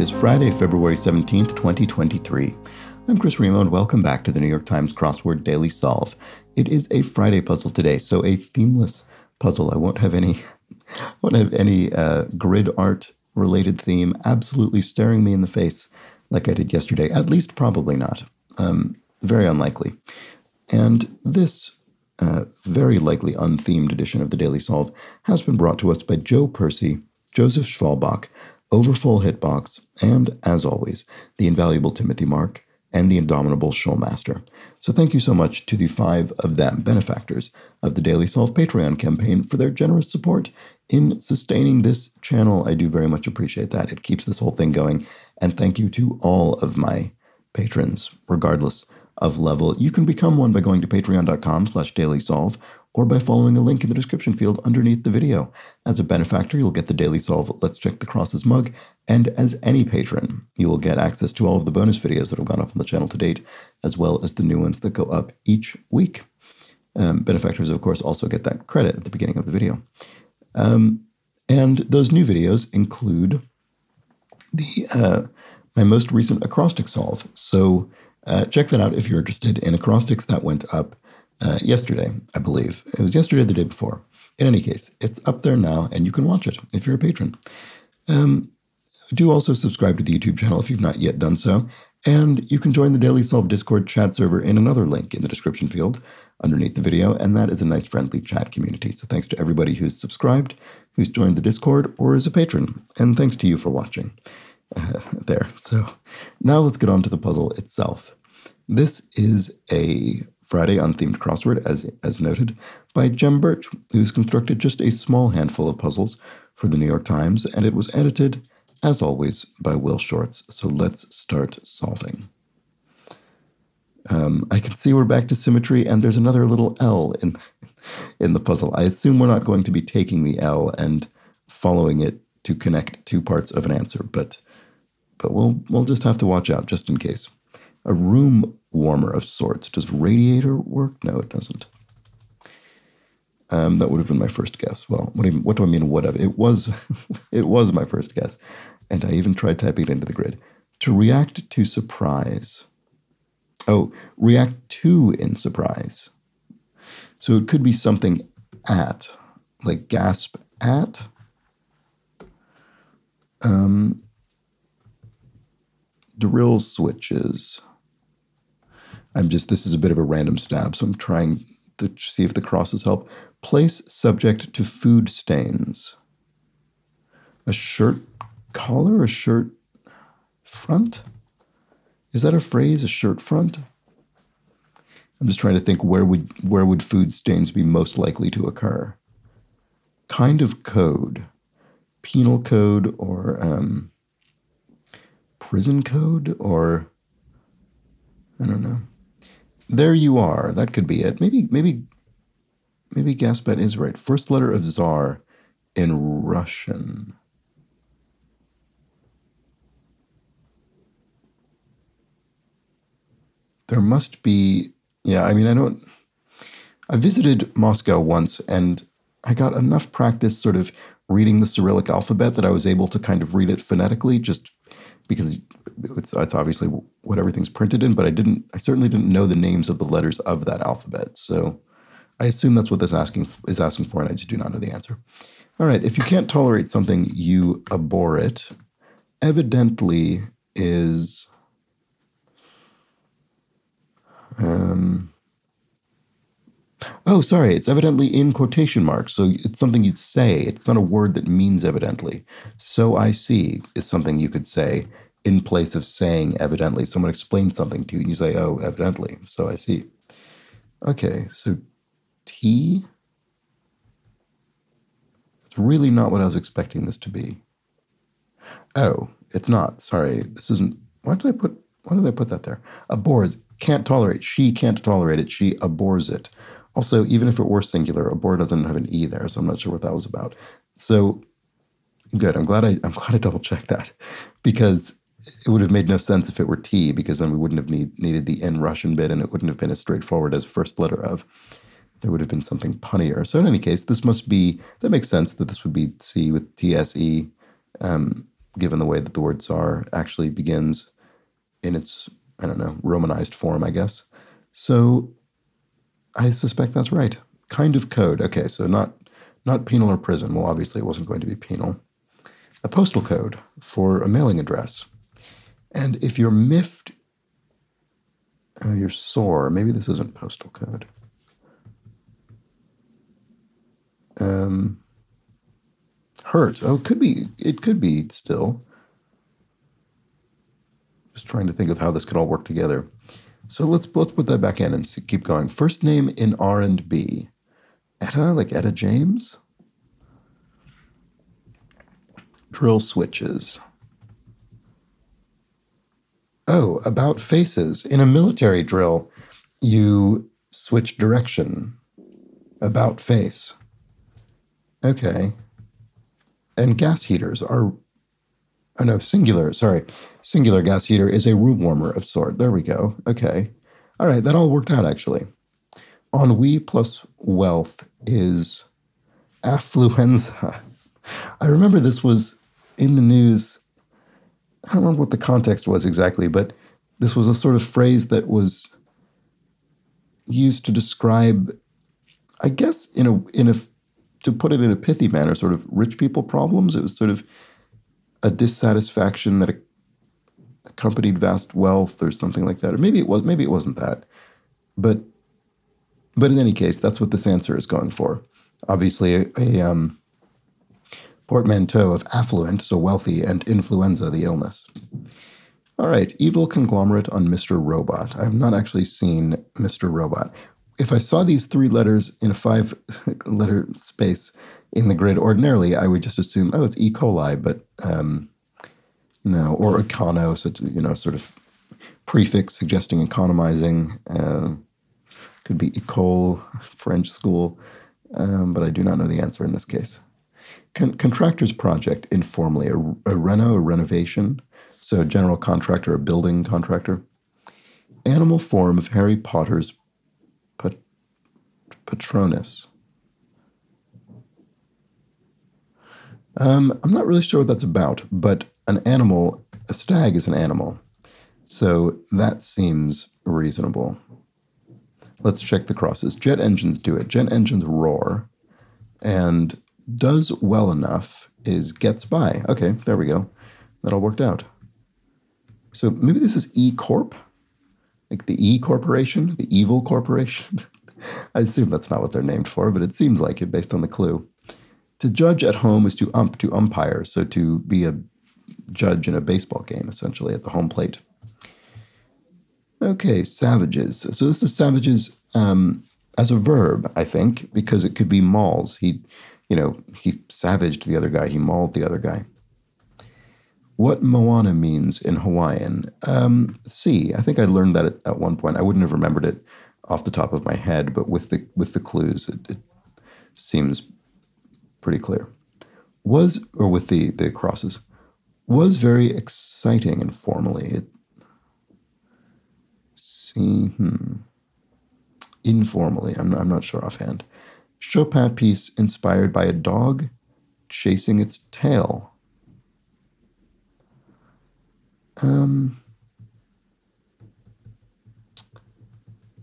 It is Friday, February 17th, 2023. I'm Chris Remo, and welcome back to the New York Times Crossword Daily Solve. It is a Friday puzzle today, so a themeless puzzle. I won't have any, won't have any uh, grid art related theme absolutely staring me in the face like I did yesterday. At least, probably not. Um, very unlikely. And this uh, very likely unthemed edition of the Daily Solve has been brought to us by Joe Percy, Joseph Schwalbach, Overfull Hitbox, and, as always, the invaluable Timothy Mark and the indomitable Schulmaster. So thank you so much to the five of them, benefactors of the Daily Solve Patreon campaign, for their generous support in sustaining this channel. I do very much appreciate that. It keeps this whole thing going. And thank you to all of my patrons, regardless of level. You can become one by going to patreon.com slash dailysolve or by following a link in the description field underneath the video. As a benefactor, you'll get the Daily Solve Let's Check the Crosses mug, and as any patron, you will get access to all of the bonus videos that have gone up on the channel to date, as well as the new ones that go up each week. Um, benefactors, of course, also get that credit at the beginning of the video. Um, and those new videos include the uh, my most recent acrostic solve. So uh, check that out if you're interested in acrostics that went up uh, yesterday, I believe. It was yesterday or the day before. In any case, it's up there now, and you can watch it if you're a patron. Um, do also subscribe to the YouTube channel if you've not yet done so. And you can join the Daily Solve Discord chat server in another link in the description field underneath the video, and that is a nice friendly chat community. So thanks to everybody who's subscribed, who's joined the Discord, or is a patron. And thanks to you for watching there. So now let's get on to the puzzle itself. This is a Friday unthemed crossword, as, as noted, by Jem Birch, who's constructed just a small handful of puzzles for the New York Times, and it was edited, as always, by Will Shortz. So let's start solving. Um, I can see we're back to symmetry, and there's another little L in, in the puzzle. I assume we're not going to be taking the L and following it to connect two parts of an answer, but but we'll we'll just have to watch out just in case a room warmer of sorts. Does radiator work? No, it doesn't. Um, that would have been my first guess. Well, what do, you, what do I mean? Would have? It was, it was my first guess, and I even tried typing it into the grid. To react to surprise. Oh, react to in surprise. So it could be something at, like gasp at. Um, drill switches. I'm just, this is a bit of a random stab, so I'm trying to see if the crosses help. Place subject to food stains. A shirt collar, a shirt front? Is that a phrase, a shirt front? I'm just trying to think where would where would food stains be most likely to occur? Kind of code, penal code, or um, prison code, or I don't know. There you are. That could be it. Maybe, maybe, maybe Gaspet is right. First letter of czar in Russian. There must be, yeah, I mean, I don't, I visited Moscow once and I got enough practice sort of reading the Cyrillic alphabet that I was able to kind of read it phonetically just because it's, it's obviously what everything's printed in, but I didn't, I certainly didn't know the names of the letters of that alphabet. So I assume that's what this asking is asking for, and I just do not know the answer. All right, if you can't tolerate something, you abhor it. Evidently is um, Oh, sorry. It's evidently in quotation marks. So it's something you'd say. It's not a word that means evidently. So I see is something you could say in place of saying evidently. Someone explains something to you and you say, oh, evidently. So I see. Okay. So T. It's really not what I was expecting this to be. Oh, it's not. Sorry. This isn't. Why did I put. Why did I put that there? Abhors. Can't tolerate. She can't tolerate it. She abhors it. Also, even if it were singular, abhor doesn't have an e there, so I'm not sure what that was about. So good. I'm glad I I'm glad I double checked that because it would have made no sense if it were T because then we wouldn't have need, needed the in Russian bit and it wouldn't have been as straightforward as first letter of. There would have been something punnier. So in any case, this must be that makes sense that this would be C with TSE. Um, given the way that the word Tsar actually begins in its, I don't know, Romanized form, I guess. So I suspect that's right. Kind of code. Okay, so not not penal or prison. Well, obviously it wasn't going to be penal. A postal code for a mailing address. And if you're miffed, uh, you're sore. Maybe this isn't postal code. Um, hurt. Oh, it could be. It could be still. Just trying to think of how this could all work together. So let's let's put that back in and see, keep going. First name in R and B. Etta, like Etta James. Drill switches. Oh, about faces. In a military drill, you switch direction. About face. Okay. And gas heaters are, oh no, singular, sorry. Singular gas heater is a room warmer of sort. There we go. Okay. All right, that all worked out actually. Ennui plus wealth is affluenza. I remember this was in the news. I don't remember what the context was exactly, but this was a sort of phrase that was used to describe, I guess, in a in a to put it in a pithy manner, sort of rich people problems. It was sort of a dissatisfaction that accompanied vast wealth or something like that. Or maybe it was, maybe it wasn't that. But but in any case, that's what this answer is going for. Obviously, a, a um, portmanteau of affluent, so wealthy, and influenza, the illness. All right, evil conglomerate on Mr. Robot. I have not actually seen Mr. Robot if I saw these three letters in a five letter space in the grid ordinarily, I would just assume, oh, it's E. coli, but um, no, or econo, such you know, sort of prefix suggesting economizing. Uh, could be ecole, French school, um, but I do not know the answer in this case. Con- contractor's project, informally, a, a reno, a renovation, so a general contractor, a building contractor. Animal form of Harry Potter's Patronus. Um, I'm not really sure what that's about, but an animal, a stag is an animal. So that seems reasonable. Let's check the crosses. Jet engines do it. Jet engines roar and does well enough is gets by. Okay, there we go. That all worked out. So maybe this is E Corp, like the E Corporation, the evil corporation. I assume that's not what they're named for, but it seems like it based on the clue. To judge at home is to ump, to umpire, so to be a judge in a baseball game, essentially, at the home plate. Okay, savages. So this is savages um, as a verb, I think, because it could be mauls. He, you know, he savaged the other guy, he mauled the other guy. What Moana means in Hawaiian? Um, see, I think I learned that at, at one point. I wouldn't have remembered it off the top of my head, but with the with the clues, it, it seems pretty clear. Was or with the the crosses was very exciting informally. It see hmm, informally. I'm I'm not sure offhand. Chopin piece inspired by a dog chasing its tail. Um,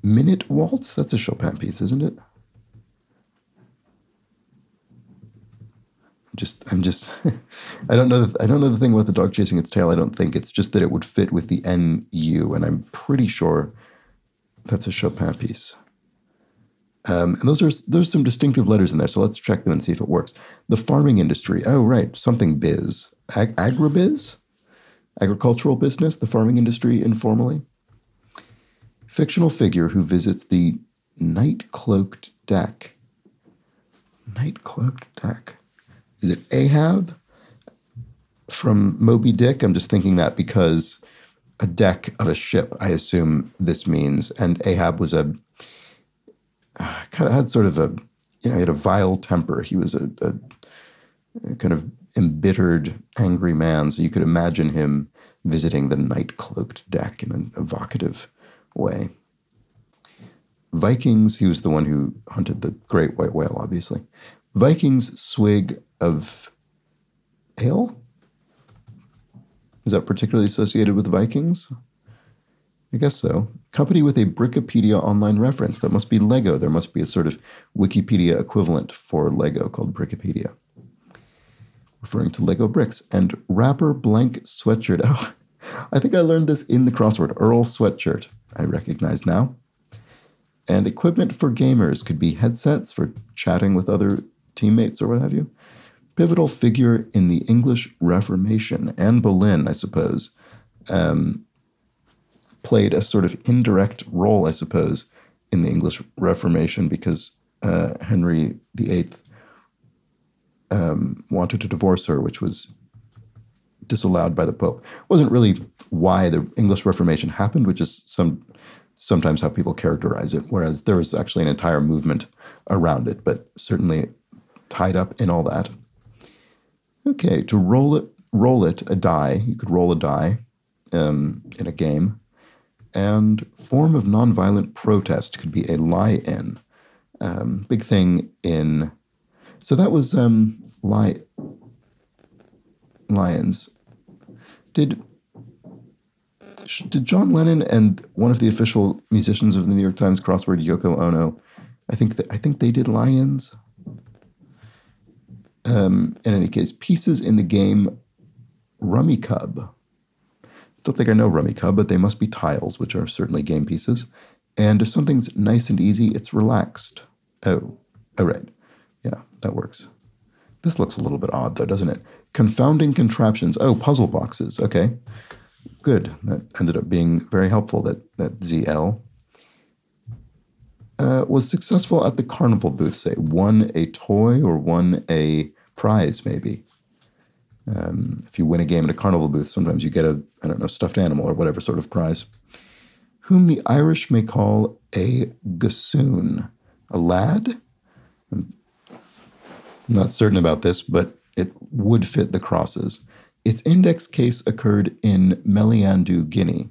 Minute Waltz? That's a Chopin piece, isn't it? just I'm just I don't know the, I don't know the thing about the dog chasing its tail. I don't think it's just that it would fit with the NU, and I'm pretty sure that's a Chopin piece. Um, and those are there's some distinctive letters in there, so let's check them and see if it works. The farming industry. Oh, right, something biz, Ag- agribiz, agricultural business. The farming industry informally fictional figure who visits the night cloaked deck. Night cloaked deck. Is it Ahab from Moby Dick? I'm just thinking that because a deck of a ship, I assume this means. And Ahab was a uh, kind of had sort of a, you know, he had a vile temper. He was a, a, a kind of embittered, angry man. So you could imagine him visiting the night cloaked deck in an evocative way. Vikings, he was the one who hunted the great white whale, obviously. Vikings swig of ale? Is that particularly associated with Vikings? I guess so. Company with a Brickopedia online reference. That must be Lego. There must be a sort of Wikipedia equivalent for Lego called Brickopedia. Referring to Lego bricks. And rapper blank sweatshirt. Oh, I think I learned this in the crossword. Earl sweatshirt. I recognize now. And equipment for gamers could be headsets for chatting with other teammates or what have you. Pivotal figure in the English Reformation. Anne Boleyn, I suppose. Um, played a sort of indirect role, I suppose, in the English Reformation because uh, Henry VIII um, wanted to divorce her, which was disallowed by the Pope. It wasn't really why the English Reformation happened, which is some sometimes how people characterize it. Whereas there was actually an entire movement around it, but certainly tied up in all that. Okay, to roll it, roll it a die. You could roll a die um, in a game and form of nonviolent protest could be a lie-in. Um, big thing in so that was um, lie lions. Did did John Lennon and one of the official musicians of the New York Times crossword, Yoko Ono, I think I think they did lions. Um, in any case, pieces in the game Rummikub don't think I know Rummikub, but they must be tiles, which are certainly game pieces. And if something's nice and easy, it's relaxed. Oh, oh, right. That works. This looks a little bit odd, though, doesn't it? Confounding contraptions. Oh, puzzle boxes. Okay, good. That ended up being very helpful. That that ZL uh, was successful at the carnival booth. Say, won a toy or won a prize, maybe. Um, if you win a game at a carnival booth, sometimes you get a, I don't know, stuffed animal or whatever sort of prize. Whom the Irish may call a gossoon, a lad. I'm not certain about this, but it would fit the crosses. Its index case occurred in Meliandou, Guinea.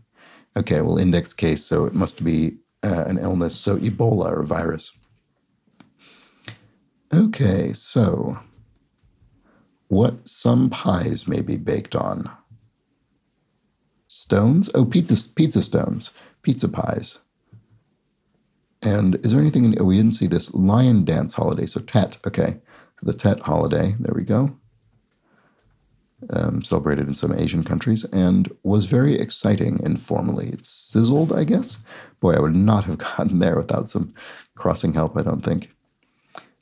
Okay, well, index case, so it must be uh, an illness, so Ebola or virus. Okay, so what some pies may be baked on. Stones? Oh, pizza, pizza stones, pizza pies. And is there anything in, oh, we didn't see this lion dance holiday. So Tet, okay. The Tet holiday, there we go. Um, celebrated in some Asian countries and was very exciting informally. It sizzled, I guess. Boy, I would not have gotten there without some crossing help, I don't think.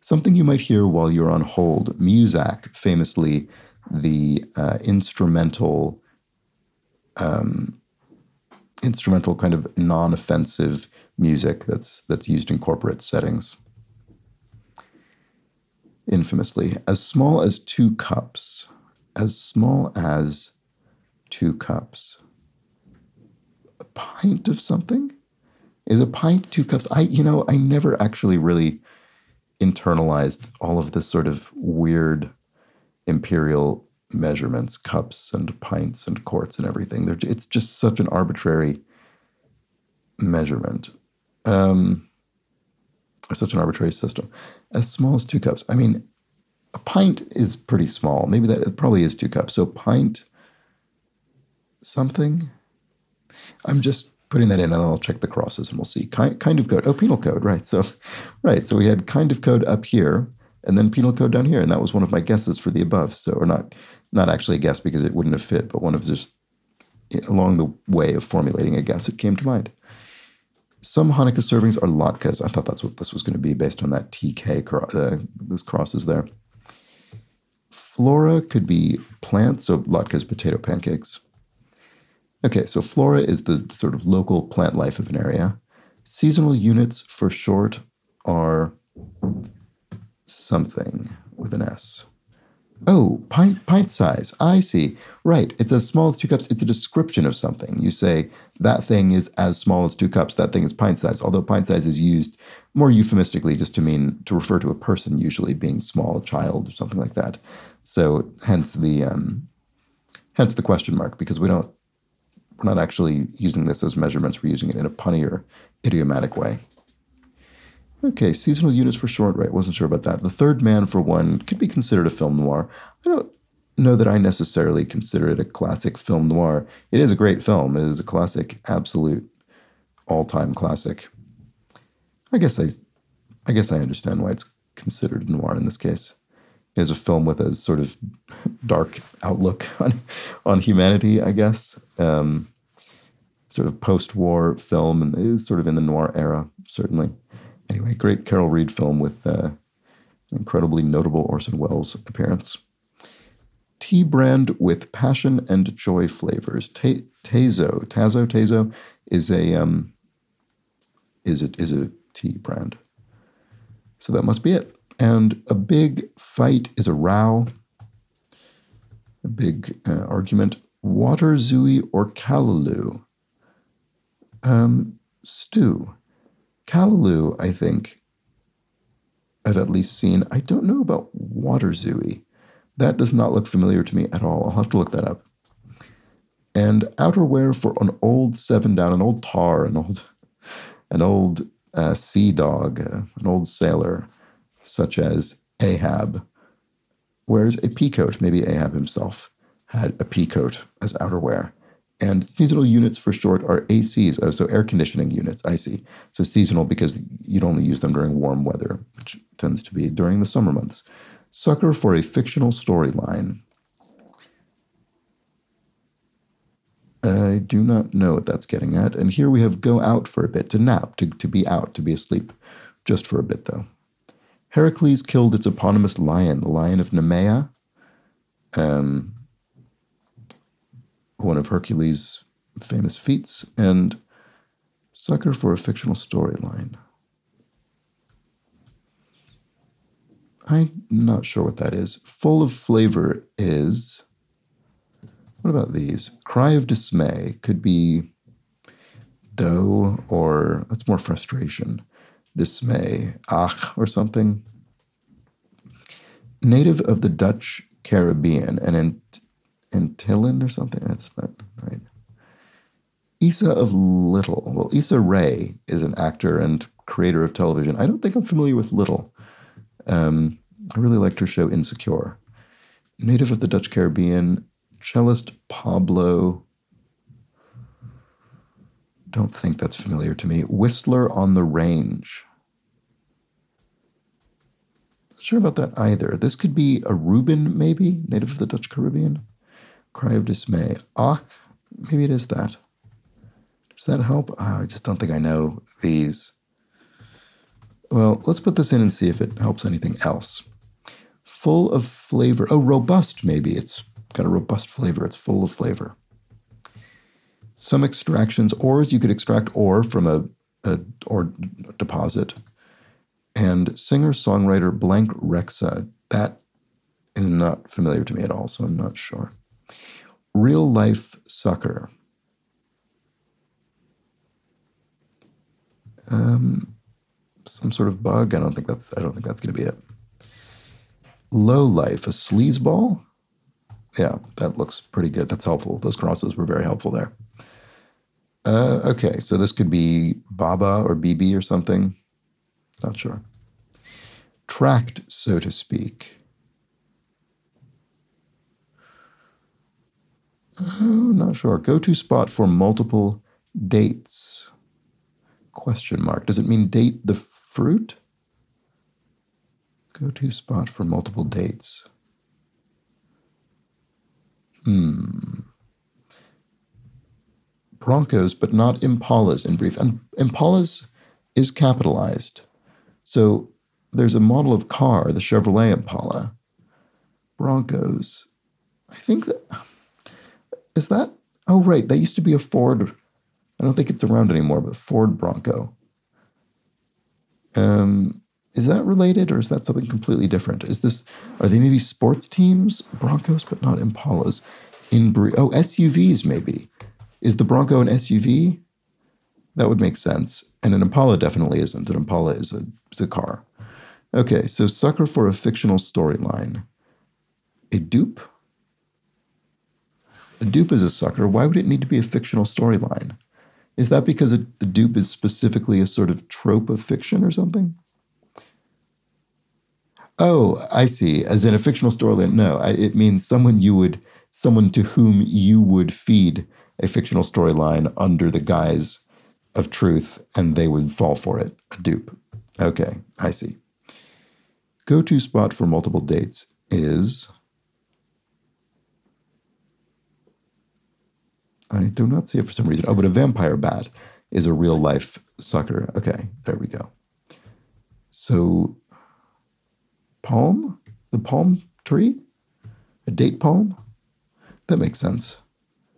Something you might hear while you're on hold. Muzak, famously the uh, instrumental, um, instrumental kind of non-offensive music that's that's used in corporate settings. Infamously, as small as two cups, as small as two cups. A pint of something? Is a pint two cups? I, you know, I never actually really internalized all of this sort of weird imperial measurements, cups and pints and quarts and everything. They're, it's just such an arbitrary measurement, um, such an arbitrary system. As small as two cups. I mean, a pint is pretty small. Maybe that it probably is two cups. So pint something. I'm just putting that in and I'll check the crosses and we'll see. Kind, kind of code. Oh, penal code, right. So, right. So we had kind of code up here and then penal code down here. And that was one of my guesses for the above. So, or not, not actually a guess because it wouldn't have fit, but one of just eh, along the way of formulating a guess, it came to mind. Some Hanukkah servings are latkes. I thought that's what this was going to be based on that TK, uh, those crosses there. Flora could be plants, so latkes potato pancakes. Okay, so flora is the sort of local plant life of an area. Seasonal units for short are something with an S. Oh, pint, pint size. I see. Right. It's as small as two cups. It's a description of something. You say that thing is as small as two cups. That thing is pint size. Although pint size is used more euphemistically just to mean to refer to a person, usually being small, a child, or something like that. So hence the um, hence the question mark because we don't we're not actually using this as measurements, we're using it in a punnier, idiomatic way. Okay, seasonal units for short, right? Wasn't sure about that. The Third Man for One could be considered a film noir. I don't know that I necessarily consider it a classic film noir. It is a great film. It is a classic, absolute, all-time classic. I guess I, I guess I understand why it's considered noir in this case. It is a film with a sort of dark outlook on on humanity. I guess. Um, sort of post-war film, and it is sort of in the noir era, certainly. Anyway, great Carol Reed film with uh, incredibly notable Orson Welles appearance. Tea brand with passion and joy flavors. Tazo, Tazo, Tazo is a um, is a is a tea brand. So that must be it. And a big fight is a row, a big uh, argument. Waterzooi or Callaloo? Um, stew. Callaloo, I think, I've at least seen. I don't know about Waterzooi. That does not look familiar to me at all. I'll have to look that up. And outerwear for an old seven down, an old tar, an old, an old uh, sea dog, uh, an old sailor, such as Ahab, wears a peacoat. Maybe Ahab himself had a peacoat as outerwear. And seasonal units for short are ACs, oh, so air conditioning units, I see. So seasonal because you'd only use them during warm weather, which tends to be during the summer months. Sucker for a fictional storyline. I do not know what that's getting at. And here we have go out for a bit, to nap, to, to be out, to be asleep. Just for a bit, though. Heracles killed its eponymous lion, the lion of Nemea. Um, one of Hercules' famous feats, and sucker for a fictional storyline. I'm not sure what that is. Full of flavor is. What about these? Cry of dismay could be dough or that's more frustration. Dismay, ach, or something. Native of the Dutch Caribbean and Antillean or something. That's not right. Issa of Little. Well, Issa Rae is an actor and creator of television. I don't think I'm familiar with Little. Um, I really liked her show Insecure. Native of the Dutch Caribbean, cellist Pablo. Don't think that's familiar to me. Whistler on the Range. Not sure about that either. This could be a Reuben, maybe, native of the Dutch Caribbean. Cry of dismay. Ach, maybe it is that. Does that help? Oh, I just don't think I know these. Well, let's put this in and see if it helps anything else. Full of flavor. Oh, robust, maybe. It's got a robust flavor. It's full of flavor. Some extractions, ores, you could extract ore from a, a ore deposit. And singer songwriter Blank Rexha. That is not familiar to me at all, so I'm not sure real life sucker. Um, some sort of bug. I don't think that's. I don't think that's going to be it. Low life, a sleazeball. Yeah, that looks pretty good. That's helpful. Those crosses were very helpful there. Uh, okay, so this could be Baba or BB or something. Not sure. Tracked, so to speak. Oh, not sure. Go to spot for multiple dates. Question mark. Does it mean date the fruit? Go to spot for multiple dates. Hmm. Broncos, but not Impalas in brief. And Impalas is capitalized. So there's a model of car, the Chevrolet Impala. Broncos. I think that is that? Oh, right. That used to be a Ford. I don't think it's around anymore, but Ford Bronco. Um, is that related or is that something completely different? Is this, are they maybe sports teams? Broncos, but not Impalas. In oh, SUVs maybe. Is the Bronco an SUV? That would make sense. And an Impala definitely isn't. An Impala is a, is a car. Okay, so sucker for a fictional storyline. A dupe? A dupe is a sucker. Why would it need to be a fictional storyline? Is that because the dupe is specifically a sort of trope of fiction or something? Oh, I see. As in a fictional storyline. No, I, it means someone you would, someone to whom you would feed a fictional storyline under the guise of truth, and they would fall for it. A dupe. Okay, I see. Go to spot for multiple dates is. I do not see it for some reason. Oh, but a vampire bat is a real life sucker. Okay, there we go. So, palm? The palm tree? A date palm? That makes sense.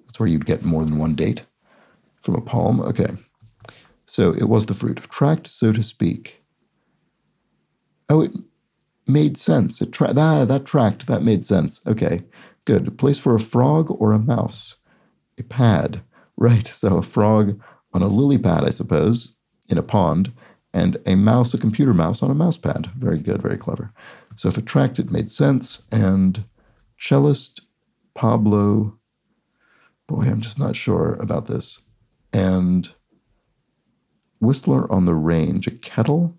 That's where you'd get more than one date from a palm. Okay. So it was the fruit. Tracked, so to speak. Oh, it made sense. It tra- that, that tracked, that made sense. Okay, good. A place for a frog or a mouse? A pad. Right, so a frog on a lily pad, I suppose, in a pond, and a mouse, a computer mouse, on a mouse pad. Very good, very clever. So if it tracked, it made sense. And cellist Pablo, boy, I'm just not sure about this. And Whistler on the range, a kettle.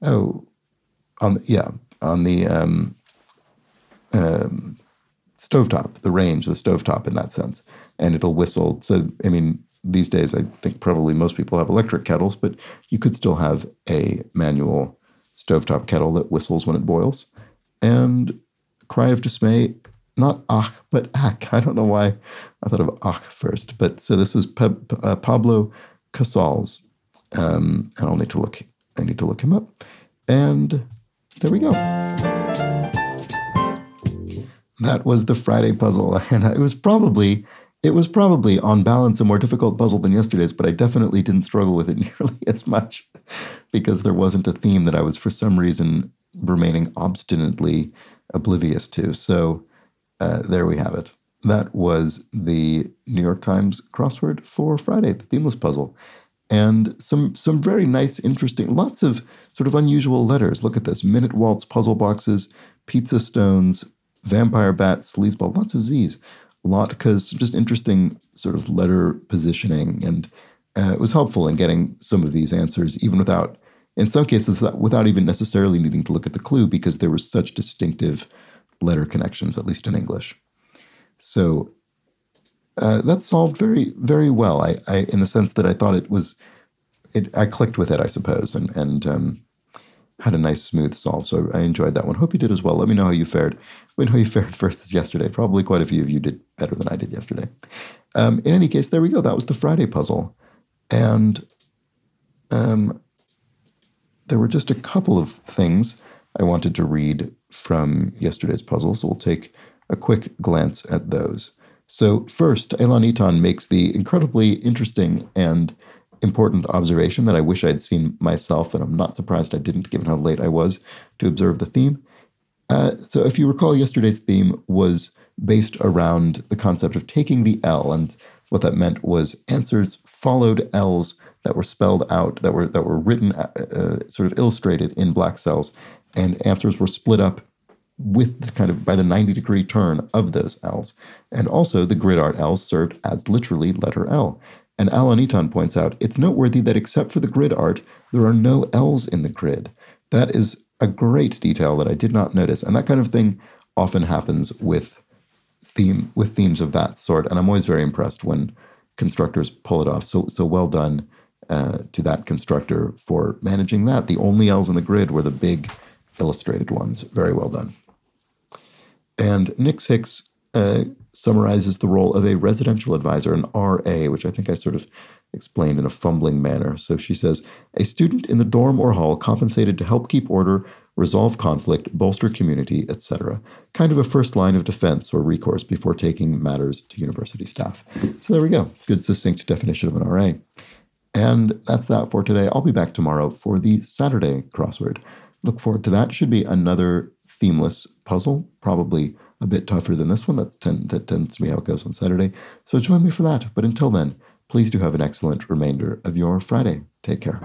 Oh, on the, yeah, on the um, um, stovetop, the range, the stovetop in that sense, and it'll whistle. So, I mean, these days, I think probably most people have electric kettles, but you could still have a manual stovetop kettle that whistles when it boils. And cry of dismay, not ach, but ack. I don't know why I thought of ach first, but so this is uh, Pablo Casals, um, and I'll need to look. I need to look him up, and there we go. That was the Friday puzzle, and it was probably it was probably on balance a more difficult puzzle than yesterday's, but I definitely didn't struggle with it nearly as much because there wasn't a theme that I was for some reason remaining obstinately oblivious to. So uh, there we have it. That was the New York Times crossword for Friday, the themeless puzzle and some some very nice, interesting, lots of sort of unusual letters. Look at this: minute waltz, puzzle boxes, pizza stones, vampire bats, sleazeball, lots of Z's, latkes, just interesting sort of letter positioning, and uh, it was helpful in getting some of these answers, even without, in some cases, without even necessarily needing to look at the clue because there were such distinctive letter connections, at least in English. So uh, that solved very very well. I, I, in the sense that I thought it was, it I clicked with it, I suppose, and and um, had a nice smooth solve. So I enjoyed that one. Hope you did as well. Let me know how you fared. Me know how you fared versus yesterday. Probably quite a few of you did better than I did yesterday. Um, in any case, there we go. That was the Friday puzzle, and um, there were just a couple of things I wanted to read from yesterday's puzzle. So we'll take a quick glance at those. So, first, Elan Eitan makes the incredibly interesting and important observation that I wish I'd seen myself, and I'm not surprised I didn't, given how late I was to observe the theme. Uh, so, if you recall, yesterday's theme was based around the concept of taking the L, and what that meant was answers followed L's that were spelled out, that were that were written, uh, uh, sort of illustrated in black cells, and answers were split up with the kind of by the 90 degree turn of those L's. And also the grid art L's served as literally letter L. And Alan Eitan points out it's noteworthy that except for the grid art, there are no L's in the grid. That is a great detail that I did not notice. And that kind of thing often happens with theme with themes of that sort. And I'm always very impressed when constructors pull it off. So so well done uh, to that constructor for managing that. The only L's in the grid were the big illustrated ones. Very well done. And Nix Hicks uh, summarizes the role of a residential advisor, an RA, which I think I sort of explained in a fumbling manner. So she says a student in the dorm or hall compensated to help keep order, resolve conflict, bolster community, etc. Kind of a first line of defense or recourse before taking matters to university staff. So there we go. Good succinct definition of an RA. And that's that for today. I'll be back tomorrow for the Saturday crossword. Look forward to that. Should be another themeless puzzle, probably a bit tougher than this one. That's ten, that tends to be how it goes on Saturday. So join me for that. But until then, please do have an excellent remainder of your Friday. Take care.